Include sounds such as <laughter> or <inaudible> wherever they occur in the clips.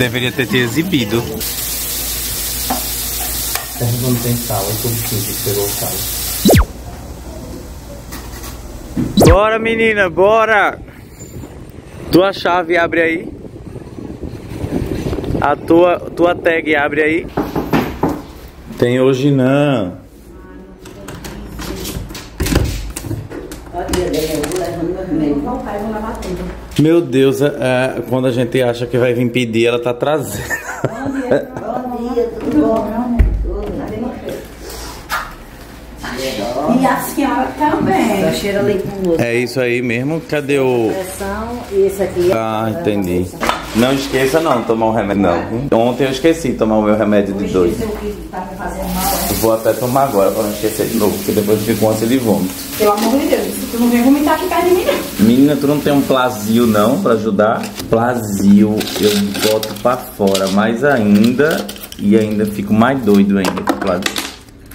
Deveria ter te exibido. Não tem sal, é tudo que pegou sal. Bora, menina, bora! Tua chave abre aí. A tua, tua tag abre aí. Tem hoje não. Meu Deus, é, é, quando a gente acha que vai vir pedir, ela tá trazendo. Bom dia, bom? Tudo, nada E a senhora também. Só cheira leite. É isso aí mesmo? Cadê o. Pressão e esse aqui é Ah, entendi. Não esqueça não, tomar o remédio não. Ontem eu esqueci de tomar o meu remédio de dois. Tá me fazendo mal. Eu Vou até tomar agora pra não esquecer de novo, porque depois eu fico com ânsia de vômito. Pelo amor de Deus, tu não vem vomitar aqui perto de mim, não. Menina, tu não tem um plazio não pra ajudar? Plazio eu boto pra fora mais ainda e ainda fico mais doido ainda com plazio.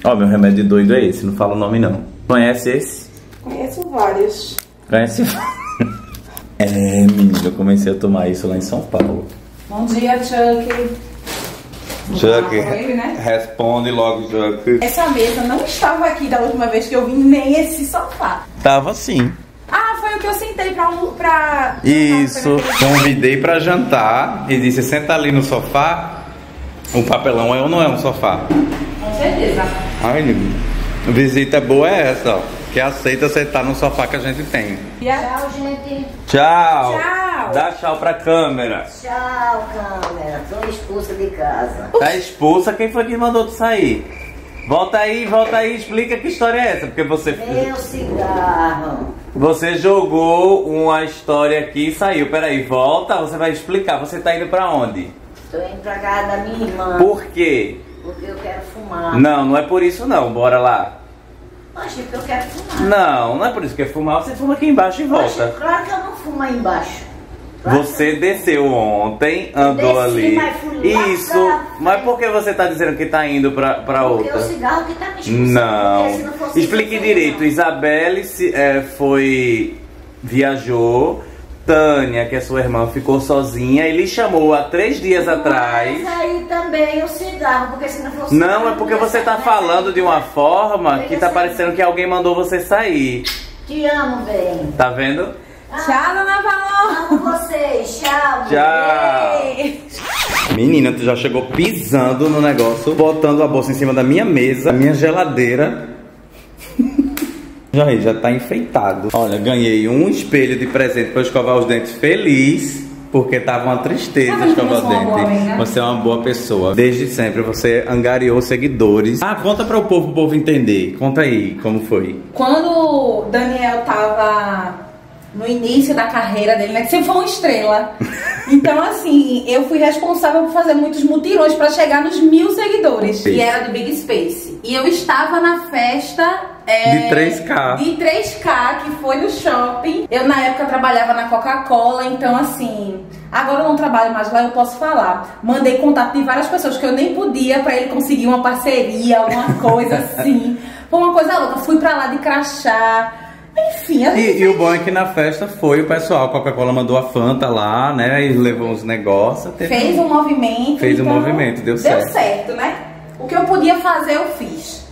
Ó, meu remédio doido é esse, não fala o nome não. Conhece esse? Conheço vários. Conhece? <laughs> é, menina, eu comecei a tomar isso lá em São Paulo. Bom dia, Chuck. Com ele, né? responde logo, Chuck. Essa mesa não estava aqui da última vez que eu vim, nem esse sofá. Tava sim. Foi o que eu sentei pra... pra... Isso, convidei pra jantar e disse, senta ali no sofá. O papelão é ou não é um sofá? Com certeza. Ai, visita boa é essa, ó. Que aceita sentar no sofá que a gente tem. Tchau, gente. Tchau! Tchau. Dá tchau pra câmera. Tchau, câmera. Tô expulsa de casa. Tá expulsa, quem foi que mandou tu sair? Volta aí, volta aí, explica que história é essa, porque você Meu cigarro. Você jogou uma história aqui e saiu. Peraí, volta, você vai explicar. Você tá indo pra onde? Tô indo pra casa da minha irmã. Por quê? Porque eu quero fumar. Não, não é por isso não. Bora lá. Oxe, porque eu quero fumar. Não, não é por isso que é fumar. Você fuma aqui embaixo e Oxe, volta. claro que eu não fumo aí embaixo. Você desceu ontem, andou desci, ali. mas Isso. Mas por que você tá dizendo que tá indo pra, pra Porque outra? o cigarro que tá me expulsando. Não. porque se não fosse Explique direito. não. Isabelle se, é, foi. viajou. Tânia, que é sua irmã, ficou sozinha e lhe chamou há três dias atrás. Mas aí também o cigarro, porque se não fosse Não, cigarro, é porque você tá falando de uma forma que tá Porque parecendo que alguém mandou você sair. Te amo, bem. Tá vendo? Tchau, dona Valor. Amo vocês. Tchau. Tchau. Menina, tu já chegou pisando no negócio, botando a bolsa em cima da minha mesa, minha geladeira. <laughs> Já aí, já tá enfeitado. Olha, ganhei um espelho de presente pra eu escovar os dentes feliz. Porque tava uma tristeza vendo escovar os dentes. Você é uma boa pessoa. Desde sempre você angariou seguidores. Ah, conta para o povo, o povo entender. Conta aí como foi. Quando o Daniel tava no início da carreira dele, né? Que sempre foi uma estrela. <laughs> Então, assim, eu fui responsável por fazer muitos mutirões pra chegar nos mil seguidores. Sim. E era do Big Space. E eu estava na festa. é, De 3K. De 3K, que foi no shopping. Eu, na época, trabalhava na Coca-Cola, então, assim. Agora eu não trabalho mais lá, eu posso falar. Mandei contato de várias pessoas que eu nem podia pra ele conseguir uma parceria, alguma coisa <laughs> assim. Foi uma coisa louca. Fui pra lá de crachá. Enfim, a gente E, e o bom é que na festa foi o pessoal. A Coca-Cola mandou a Fanta lá, né? E levou uns negócios. fez um movimento. Fez um então, movimento, deu certo. Deu certo, né? O que eu podia fazer, eu fiz.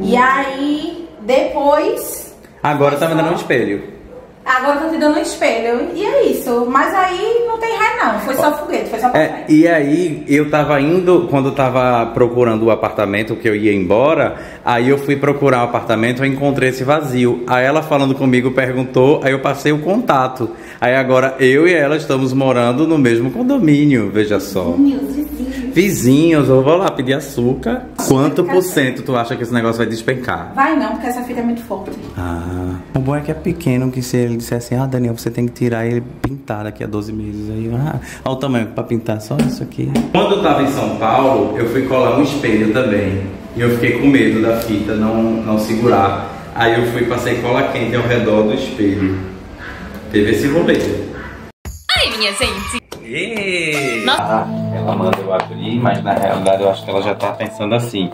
E aí, depois. Agora tá me dando um espelho. Agora eu tô te dando um espelho. E é isso. Mas aí não tem ré, não. Foi só foguete, foi só É, e aí eu tava indo, quando eu tava procurando o apartamento que eu ia embora, aí eu fui procurar um apartamento, eu encontrei esse vazio. Aí ela falando comigo perguntou, aí eu passei o contato. Aí agora eu e ela estamos morando no mesmo condomínio, veja só. Meus vizinhos. Vizinhos, eu vou lá pedir açúcar. Quanto por cento tu acha que esse negócio vai despencar? Vai não, porque essa fita é muito forte. Ah, o bom é que é pequeno, que se ele dissesse assim, ah, Daniel, você tem que tirar ele pintar daqui a 12 meses. Aí, ah, olha o tamanho pra pintar, só isso aqui. Quando eu tava em São Paulo, eu fui colar um espelho também. E eu fiquei com medo da fita não, não segurar. Aí eu fui, passei cola quente ao redor do espelho. Teve esse rolê. Ai, minha gente. Ah, ela manda eu abrir, mas na realidade eu acho que ela já tá pensando assim.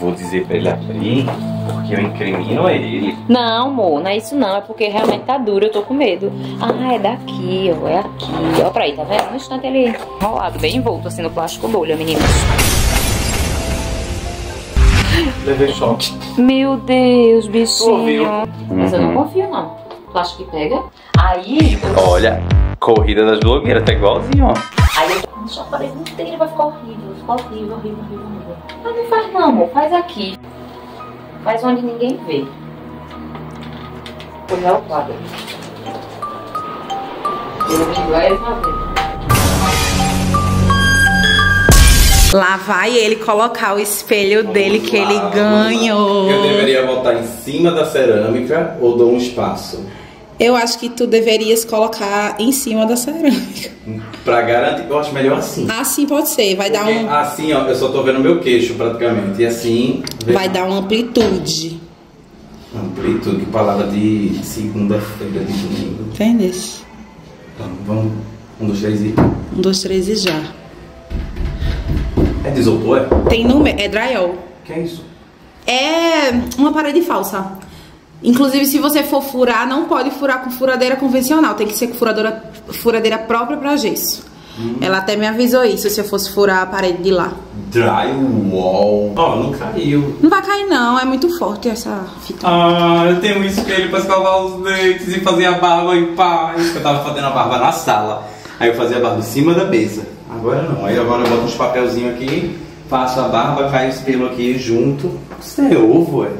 Vou dizer pra ele abrir, porque que eu incrimino ele. Não, amor, não é isso não. É porque realmente tá duro, eu tô com medo. Ah, é daqui, ó. É aqui. Ó pra aí, tá vendo? No instante ele enrolado, bem envolto assim no plástico bolha, meninas. Levei choque. Meu Deus, bichinho. Mas eu não Uhum. confio, não. Plástico que pega. Aí, eu... Olha, corrida das blogueiras, tá igualzinho, ó. Aí eu deixa a parede inteira, vai ficar horrível. Ficar horrível, horrível, horrível, horrível. Mas não faz não, amor. Faz aqui. Faz onde ninguém vê. Vou olhar o quadro. Eu vou mais uma vez. Lá vai ele colocar o espelho dele que ele ganhou. Eu deveria botar em cima da cerâmica ou dou um espaço? Eu acho que tu deverias colocar em cima da cerâmica. Pra garantir, eu acho melhor assim. Assim pode ser, vai dar Porque um, Assim, ó, eu só tô vendo meu queixo praticamente. E assim. vê- vai dar uma amplitude. Amplitude, que palavra de segunda-feira de domingo. Entendesse? Então, vamos. Um, dois, três e. Um, dois, três e já. É de isopor, é? Tem número, é drywall. Que é isso? É uma parede falsa. Inclusive, se você for furar, não pode furar com furadeira convencional. Tem que ser com furadora, furadeira própria pra gesso. Ela até me avisou isso, se eu fosse furar a parede de lá. Drywall. Ó, não caiu. Não vai cair não, é muito forte essa fita. Ah, eu tenho um espelho pra escovar os dentes e fazer a barba em paz. Eu tava fazendo a barba na sala. Aí eu fazia a barba em cima da mesa. Agora não. Aí agora eu boto uns papelzinhos aqui, faço a barba, cai o espelho aqui junto. Isso é ovo, é?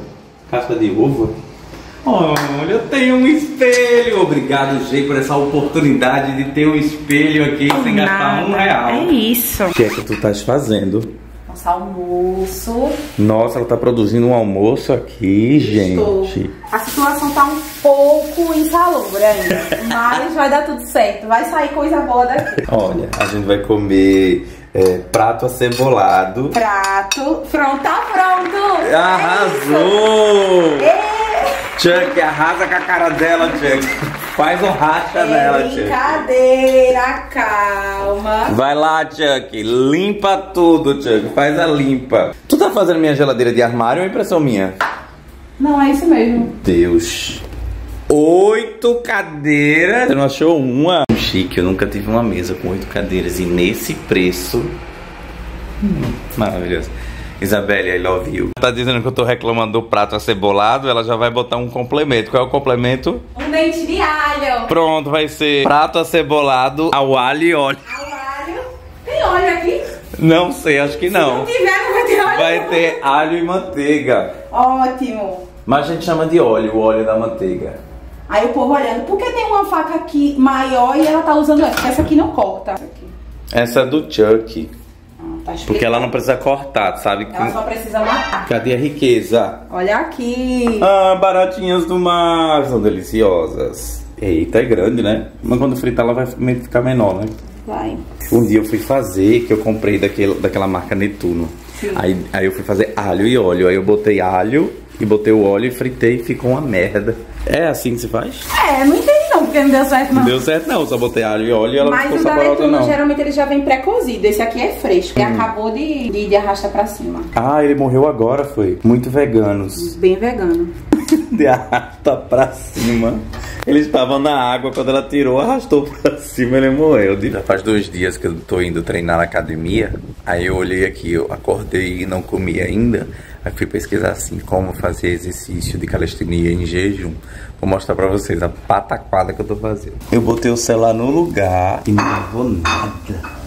Casca de ovo? Olha, eu tenho um espelho! Obrigado, G, por essa oportunidade de ter um espelho aqui sem gastar um real. É isso. O que é que tu estás fazendo? Nosso almoço. Nossa, ela tá produzindo um almoço aqui, Estou. gente. A situação tá um pouco insalubre ainda. <laughs> mas vai dar tudo certo. Vai sair coisa boa daqui. Olha, a gente vai comer é, prato acebolado. Prato. Pronto, tá pronto. É Arrasou! Chuck, arrasa com a cara dela, Chuck. Faz um racha nela, Chuck. Brincadeira, calma. Vai lá, Chuck. Limpa tudo, Chuck. Faz a limpa. Tu tá fazendo minha geladeira de armário ou é impressão minha? Não, é isso mesmo. Deus. Oito cadeiras. Você não achou uma? Chique, eu nunca tive uma mesa com oito cadeiras. E nesse preço. Hum, maravilhoso. Isabelle, I love you. Tá dizendo que eu tô reclamando do prato acebolado, ela já vai botar um complemento. Qual é o complemento? Um dente de alho. Pronto, vai ser prato acebolado ao alho e óleo. Ao alho. Tem óleo aqui? Não sei, acho que não. Se tiver, não vai ter óleo. Vai ter alho e manteiga. Ótimo. Mas a gente chama de óleo, o óleo da manteiga. Aí o povo olhando, por que tem uma faca aqui maior e ela tá usando essa? Porque essa aqui não corta. Essa aqui. Essa é do Chuck. Tá. Porque ela não precisa cortar, sabe? Ela só precisa matar. Cadê a riqueza? Olha aqui. Ah, baratinhas do mar, são deliciosas. Eita, é grande, né? Mas quando fritar ela vai ficar menor, né? Vai. Um dia eu fui fazer, que eu comprei daquele, daquela marca Netuno. Aí, aí eu fui fazer alho e óleo. Aí eu botei alho e botei o óleo e fritei e ficou uma merda. É assim que se faz? É, não entendi porque não deu certo não. Não deu certo não, só botei alho e óleo e ela não Mas ficou o da saborosa não. geralmente ele já vem pré-cozido. Esse aqui é fresco. Ele acabou de, de, de arrastar pra cima. Ah, ele morreu agora, foi. Muito veganos. Bem vegano. <laughs> De arrasta pra cima. Eles estavam na água, quando ela tirou, arrastou pra cima ele morreu. Já faz dois dias que eu tô indo treinar na academia. Aí eu olhei aqui, eu acordei e não comi ainda. Aí fui pesquisar assim, como fazer exercício de calistenia em jejum. Vou mostrar pra vocês a pataquada que eu tô fazendo. Eu botei o celular no lugar e não levou nada.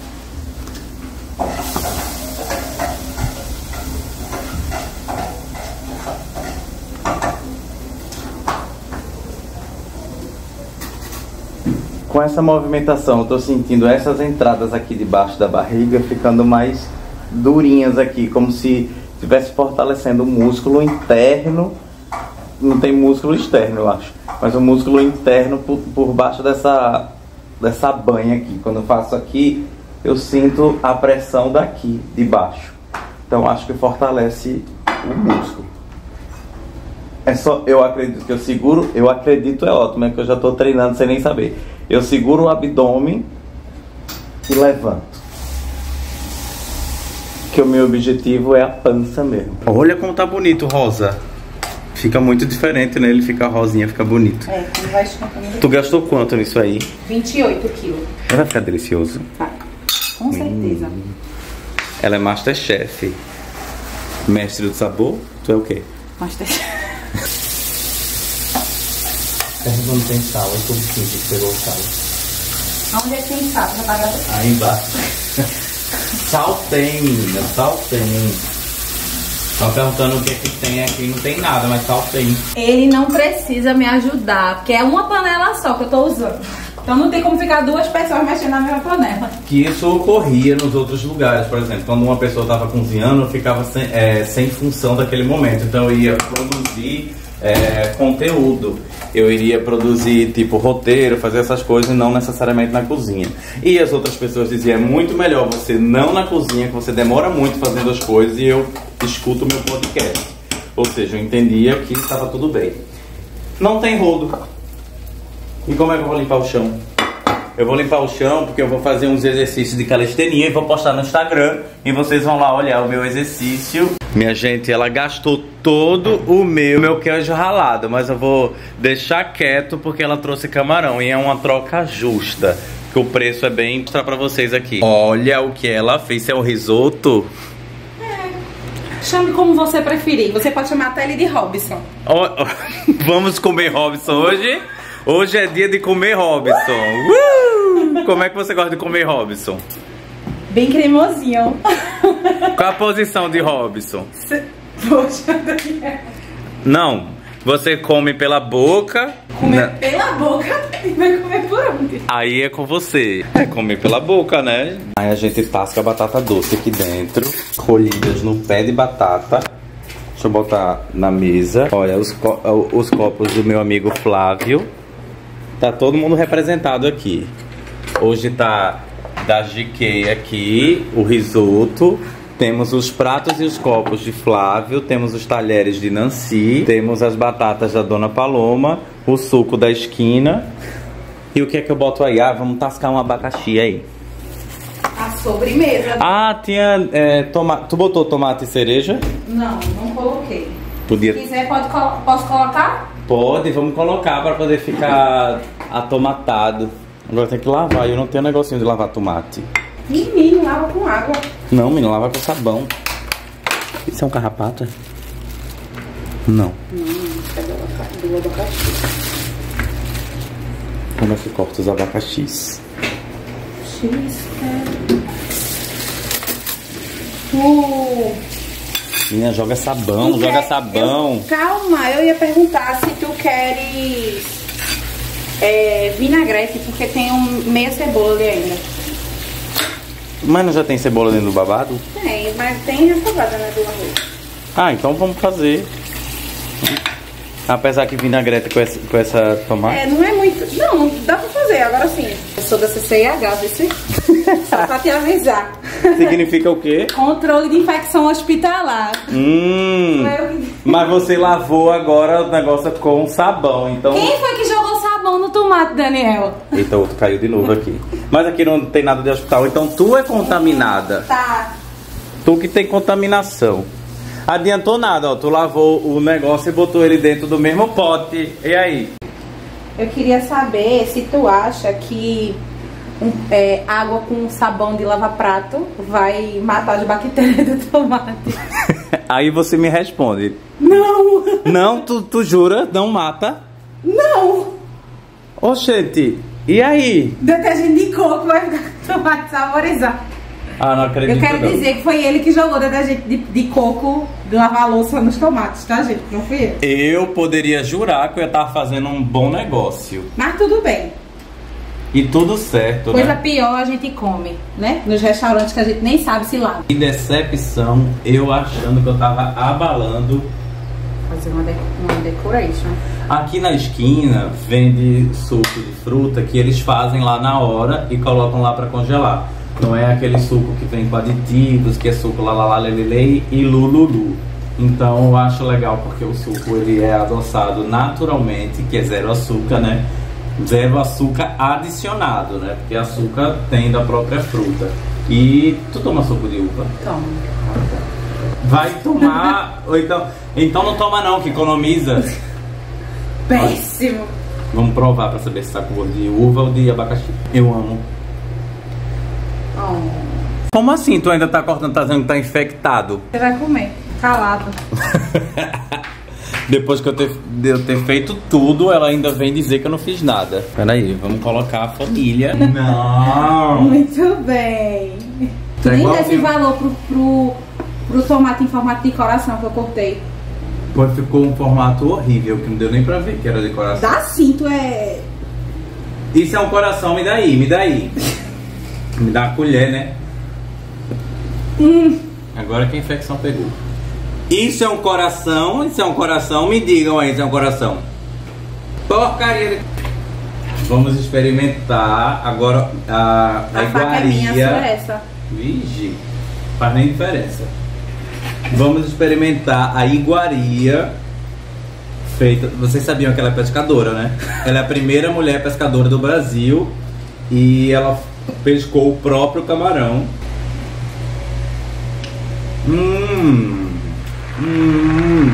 Com essa movimentação, eu tô sentindo essas entradas aqui debaixo da barriga ficando mais durinhas aqui, como se estivesse fortalecendo o músculo interno. Não tem músculo externo, eu acho, mas o músculo interno por, por baixo dessa, dessa banha aqui. Quando eu faço aqui, eu sinto a pressão daqui, de baixo. Então acho que fortalece o músculo. É só, eu acredito que eu seguro, eu acredito é ótimo, é que eu já tô treinando sem nem saber. Eu seguro o abdômen e levanto. Que o meu objetivo é a pança mesmo. Olha como tá bonito, Rosa. Fica muito diferente, né? Ele fica rosinha, fica bonito. É, quando vai. Tu gastou quanto nisso aí? 28 quilos. Vai ficar delicioso. Vai. Com certeza. Ela é Masterchef. Mestre do sabor? Tu é o quê? Mas tem- Pergunta não tem sal, aí tu finge que pegou o sal. Onde é que tem sal? Tá? Aí embaixo. Tem, sal tem. Estão perguntando o que é que tem aqui. Não tem nada, mas sal tem. Ele não precisa me ajudar, porque é uma panela só que eu tô usando. Então não tem como ficar duas pessoas mexendo na mesma panela. Que isso ocorria nos outros lugares, por exemplo, quando uma pessoa estava cozinhando, eu ficava sem, é, sem função daquele momento. Então eu ia produzir é, conteúdo. Eu iria produzir tipo roteiro, fazer essas coisas e não necessariamente na cozinha. E as outras pessoas diziam: é muito melhor você não na cozinha, que você demora muito fazendo as coisas e eu escuto o meu podcast. Ou seja, eu entendia que estava tudo bem. Não tem rodo. E como é que eu vou limpar o chão? Eu vou limpar o chão porque eu vou fazer uns exercícios de calistenia e vou postar no Instagram e vocês vão lá olhar o meu exercício. Minha gente, ela gastou todo o meu, meu queijo ralado, mas eu vou deixar quieto porque ela trouxe camarão e é uma troca justa. Que o preço é bem mostrar pra vocês aqui. Olha o que ela fez, Isso é um risoto. Chame como você preferir. Você pode chamar até ele de Robson. Ó, ó, <laughs> vamos comer Robson hoje? Hoje é dia de comer Robson. Uh! Como é que você gosta de comer Robson? Bem cremosinho. Qual a posição de Robson? Poxa. Não, você come pela boca. Comer né? pela boca e vai comer por onde? Aí é com você. É comer pela boca, né? Aí a gente tasca a batata doce aqui dentro, colhidas no pé de batata. Deixa eu botar na mesa. Olha, os, co- os copos do meu amigo Flávio. Tá todo mundo representado aqui. Hoje tá da GK aqui, o risoto. Temos os pratos e os copos de Flávio, temos os talheres de Nancy, temos as batatas da Dona Paloma, o suco da esquina. E o que é que eu boto aí? Ah, vamos tascar um abacaxi aí. A sobremesa. Ah, tinha é, tomate. Tu botou tomate e cereja? Não, não coloquei. Podia. Se quiser, pode posso colocar? Pode, vamos colocar para poder ficar atomatado. Agora tem que lavar, eu não tenho negocinho de lavar tomate. Menino, lava com água. Não, menino, lava com sabão. Isso é um carrapato? é? Não. Do abacaxi. Como é que corta os abacaxis? X, Tu... Menina, joga sabão, tu joga quer- sabão. eu- calma, eu ia perguntar se tu queres é, vinagrete, porque tem um, meia cebola ali ainda. Mas não já tem cebola dentro do babado? Tem, mas tem refogada, né, do arroz. Ah, então vamos fazer. Apesar que vinagrete com essa, com essa tomate. É, não é muito... Não, dá pra fazer, agora sim. Eu sou da CCIH, vice. Só pra te avisar. Significa o quê? Controle de infecção hospitalar. Hum. Que- Mas você lavou agora o negócio com sabão, então. Quem foi que jogou sabão no tomate, Daniel? Eita, outro caiu de novo aqui. Mas aqui não tem nada de hospital, então tu é contaminada. Tá. Tu que tem contaminação. Adiantou nada, ó. Tu lavou o negócio e botou ele dentro do mesmo pote. E aí? Eu queria saber se tu acha que um- é, água com sabão de lava-prato vai matar as bactérias do tomate. <laughs> aí você me responde. Não! Não, tu, tu jura? Não mata? Não! Oxente, e aí? Detergente de coco vai ficar com o tomate saborizado. Ah, não acredito Eu quero não. dizer que foi ele que jogou detergente de, de coco de lavar louça nos tomates, tá, gente? Não fui eu. Eu poderia jurar que eu ia estar fazendo um bom negócio. Mas tudo bem. E tudo certo, Coisa né? pior a gente come, né? Nos restaurantes que a gente nem sabe se lava. Que decepção, eu achando que eu tava abalando. Fazer uma, de uma decoration. Aqui na esquina vende suco de fruta que eles fazem lá na hora e colocam lá para congelar. Não é aquele suco que vem com aditivos, que é suco lalala lelelei e lululu. Então eu acho legal porque o suco ele é adoçado naturalmente, que é zero açúcar, né? Zero açúcar adicionado, né? Porque açúcar tem da própria fruta. E tu toma suco de uva? Toma. Vai tomar. <laughs> ou então. Então não toma não, que economiza. Péssimo. Vamos provar pra saber se tá com de uva ou de abacaxi. Eu amo. Oh, Como assim tu ainda tá cortando, tá dizendo que tá infectado? você vai comer. Calado. <laughs> Depois que eu ter, de eu ter feito tudo, ela ainda vem dizer que eu não fiz nada. Peraí, vamos colocar a família. Não! Muito bem. Tá Nem igual desse valor pro, pro, pro tomate em formato de coração que eu cortei. Pois ficou um formato horrível, que não deu nem pra ver que era de coração. Dá sim, tu é. Isso é um coração, me dá aí, me dá aí. Me dá a colher, né? Agora que a infecção pegou. Isso é um coração, isso é um coração, me digam aí se é um coração. Porcaria. Vamos experimentar agora a, a, A faca é minha, a sua é essa. Vigi, faz nem diferença. Vamos experimentar a iguaria feita. Vocês sabiam que ela é pescadora, né? Ela é a primeira mulher pescadora do Brasil e ela pescou o próprio camarão. Hum, hum,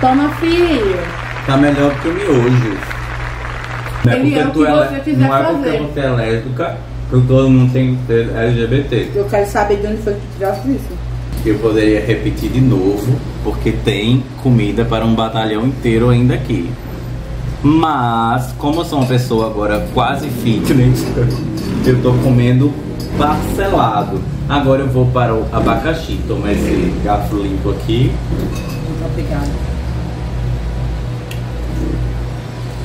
Toma, filho. tá melhor que o miojo. Não é Ele porque é tu é, não é porque você é lésbica que todo mundo tem que ser LGBT. Eu quero saber de onde foi que tu tiraste isso. Eu poderia repetir de novo, porque tem comida para um batalhão inteiro ainda aqui. Mas, como eu sou uma pessoa agora quase fitness, eu tô comendo parcelado. Agora eu vou para o abacaxi. Tomar esse garfo limpo aqui. Muito obrigada.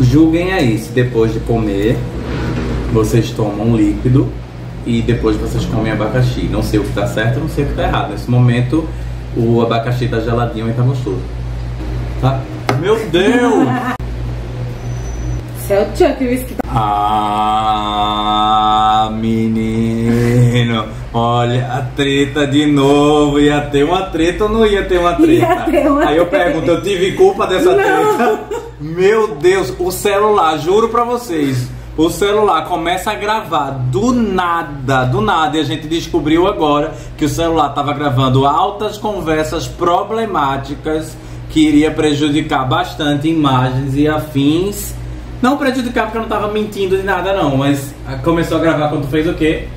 Julguem aí se depois de comer vocês tomam líquido e depois vocês comem abacaxi. Não sei o que tá certo, não sei o que tá errado. Nesse momento o abacaxi tá geladinho e tá gostoso. Tá? Meu Deus! <laughs> Isso é o Chuck, whisky. ah, menino! Olha a treta de novo. Ia ter uma treta ou não ia ter uma treta? Ia ter uma Aí eu pergunto, eu tive culpa dessa treta? Meu Deus, o celular, juro pra vocês. O celular começa a gravar do nada, do nada, e a gente descobriu agora que o celular estava gravando altas conversas problemáticas que iria prejudicar bastante imagens e afins. Não prejudicar porque eu não tava mentindo de nada não, mas começou a gravar quando fez o quê?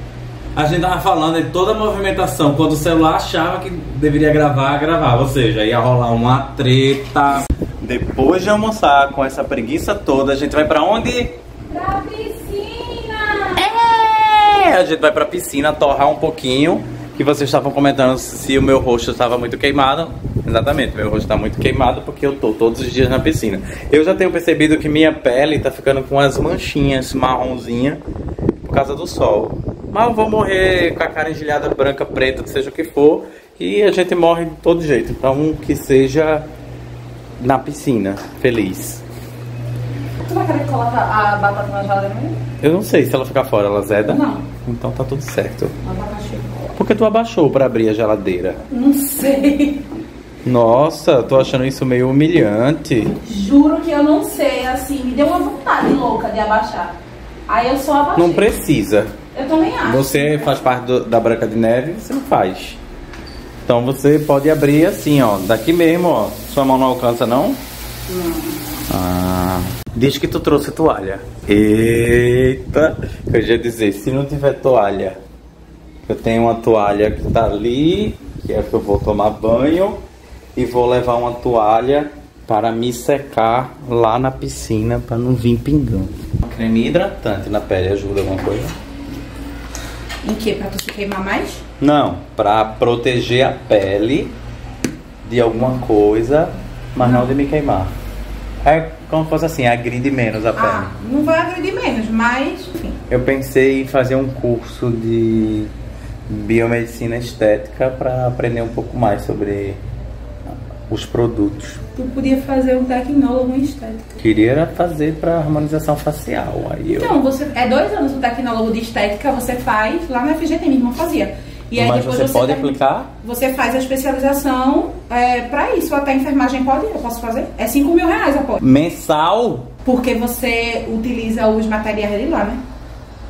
A gente tava falando de toda a movimentação, quando o celular achava que deveria gravar, gravava, ou seja, ia rolar uma treta. Depois de almoçar com essa preguiça toda, a gente vai pra onde? Pra piscina! É, a gente vai pra piscina torrar um pouquinho. Que vocês estavam comentando se o meu rosto estava muito queimado. Exatamente, meu rosto está muito queimado porque eu tô todos os dias na piscina. Eu já tenho percebido que minha pele tá ficando com as manchinhas marronzinha por causa do sol. Mas eu vou morrer com a cara engelhada branca, preta, seja o que for. E a gente morre de todo jeito. Então que seja na piscina, feliz. Tu vai querer colocar a batata na geladeira? Eu não sei se ela ficar fora, ela zeda. Não. Então tá tudo certo. Abacaxi. Por que tu abaixou pra abrir a geladeira? Não sei. Nossa, tô achando isso meio humilhante. Juro que eu não sei, assim, me deu uma vontade louca de abaixar. Aí eu só abaixei. Não precisa. Eu também acho. Você faz parte do- da Branca de Neve, você não faz. Então você pode abrir assim, ó, daqui mesmo, ó. Sua mão não alcança, não? Não. Ah. Diz que tu trouxe toalha. Eita! Eu ia dizer, se não tiver toalha, eu tenho uma toalha que tá ali, que é que eu vou tomar banho, e vou levar uma toalha para me secar lá na piscina para não vir pingando. Creme hidratante na pele ajuda alguma coisa? Em que? Pra tu se queimar mais? Não, para proteger a pele de alguma coisa, mas não, de me queimar. É como se fosse assim, agride menos a pele. Ah, não vai agredir menos, mas, enfim. Eu pensei em fazer um curso de biomedicina estética para aprender um pouco mais sobre os produtos. Tu podia fazer um tecnólogo em estética. Queria fazer para harmonização facial. Aí eu... Então, você é dois anos o tecnólogo de estética, você faz lá na FGT, minha irmã fazia. E aí mas depois você pode termina- aplicar? Você faz a especialização é, pra isso. Até enfermagem pode, eu posso fazer. É 5 mil reais, apoio. Mensal? Porque você utiliza os materiais de lá, né?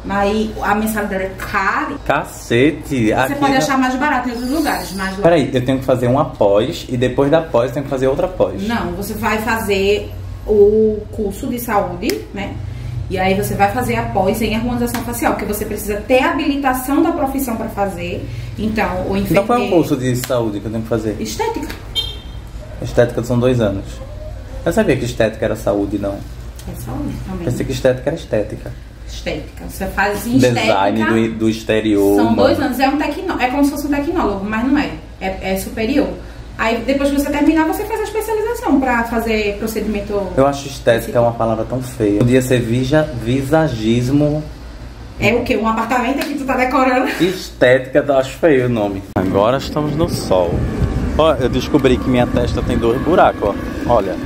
Aí a mensalidade é cara. Cacete. Você aqui pode não- achar mais barato em outros lugares, mas lá- Peraí, eu tenho que fazer uma pós e depois da pós eu tenho que fazer outra pós. Não, você vai fazer o curso de saúde, né? E aí você vai fazer a pós em harmonização facial, porque você precisa ter habilitação da profissão para fazer. Então, o enfermeiro... Então qual é o curso de saúde que eu tenho que fazer? Estética. Estética são dois anos. Eu sabia que estética era saúde, não. É saúde também. Pensei que estética era estética. Estética. Você faz em Design estética... do, do exterior. São dois anos, é um tecnó... é como se fosse um tecnólogo, mas não é. É, é superior. Aí depois que você terminar, você faz a especialização pra fazer procedimento. Eu acho estética uma palavra tão feia. Podia ser vija, visagismo. É o quê? Um apartamento que tu tá decorando? <laughs> Estética, eu acho feio o nome. Agora estamos no sol. Ó, eu descobri que minha testa tem dois buracos, ó. Olha.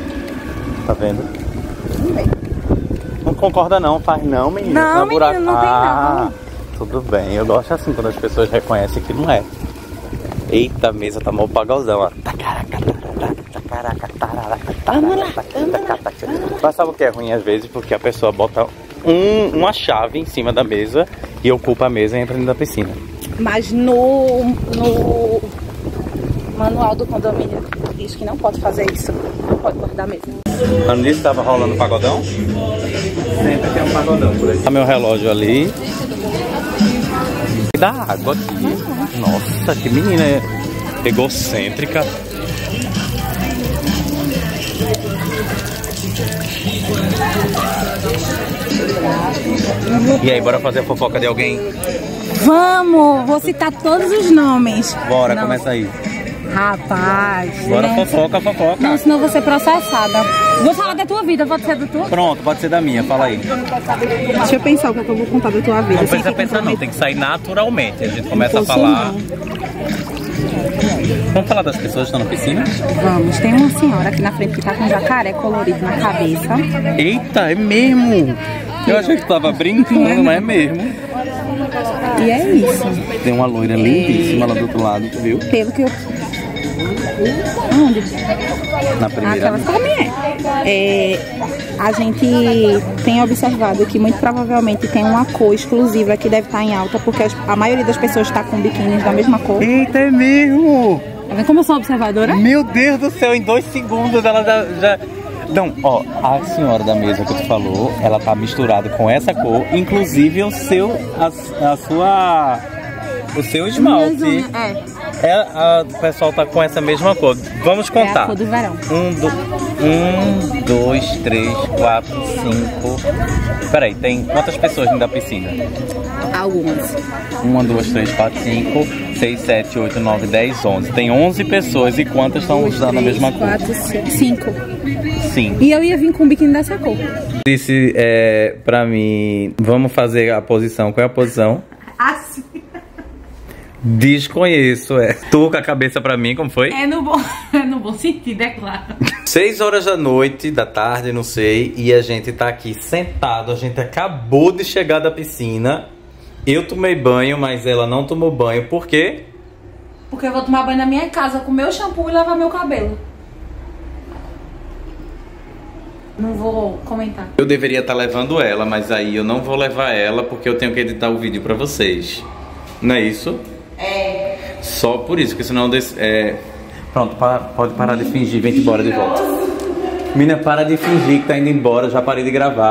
Tá vendo? Não concorda não, faz não, menino. Não, menino, buraco. não tem ah, Tudo bem, eu gosto assim quando as pessoas reconhecem que não é. Eita, a mesa tá mó pagodão, ó. Mas sabe o que é ruim às vezes? Porque a pessoa bota um- uma chave em cima da mesa e ocupa a mesa e entra dentro da piscina. Mas no, no manual do condomínio diz que não pode fazer isso. Não pode guardar mesa. Quando disse tava rolando pagodão? Sempre tem um pagodão por aí. Tá meu relógio ali. E da água aqui. Nossa, que menina egocêntrica. E aí, bora fazer a fofoca de alguém? Vamos! Vou citar todos os nomes. Bora, Não. começa aí. Rapaz. Bora, né? fofoca, fofoca. Não, senão vou ser processada. Vou falar da tua vida, pode ser da tua? Pronto, pode ser da minha, fala aí. Deixa eu pensar o que, é eu vou contar da tua vida. Não precisa pensar não, tem que sair naturalmente. A gente começa a falar. Vamos falar das pessoas que estão na piscina? Vamos, tem uma senhora aqui na frente que tá com um jacaré colorido na cabeça. Eita, é mesmo! Eu achei que tava brincando, mas é mesmo. E é isso. Tem uma loira lindíssima lá do outro lado, tu viu? Pelo que eu. Onde? Na primeira. É. é. A gente tem observado que muito provavelmente tem uma cor exclusiva que deve estar em alta, porque a maioria das pessoas está com biquínis da mesma cor. Eita, é mesmo! Tá vendo como eu sou observadora? Meu Deus do céu, em dois segundos ela já. Não, ó, a senhora da mesa que tu falou, ela tá misturada com essa cor, inclusive o seu. a, a sua. o seu esmalte. É, É, a, o pessoal tá com essa mesma cor. Vamos é a contar. cor do verão. Um, do, um, dois, três, quatro, cinco. Peraí, tem quantas pessoas dentro da piscina? Algumas. Uma, duas, três, quatro, cinco, seis, sete, oito, nove, dez, onze. Tem onze pessoas e quantas estão usando a mesma cor? Quatro, cinco. cinco. Sim. E eu ia vir com um biquíni dessa cor. Disse é, pra mim, vamos fazer a posição. Qual é a posição? Assim. Desconheço, é. Tu com a cabeça pra mim, como foi? É no bom, <laughs> é no bom sentido, é claro. Seis horas da noite, da tarde, não sei, e a gente tá aqui sentado. A gente acabou de chegar da piscina. Eu tomei banho, mas ela não tomou banho. Por quê? Porque eu vou tomar banho na minha casa com meu shampoo e lavar meu cabelo. Não vou comentar. Eu deveria estar levando ela, mas aí eu não vou levar ela porque eu tenho que editar o vídeo pra vocês. Não é isso? É. Só por isso, porque senão. Des... É... Pronto, pa- pode parar de fingir, vem embora de volta. Mina, para de fingir que tá indo embora, já parei de gravar.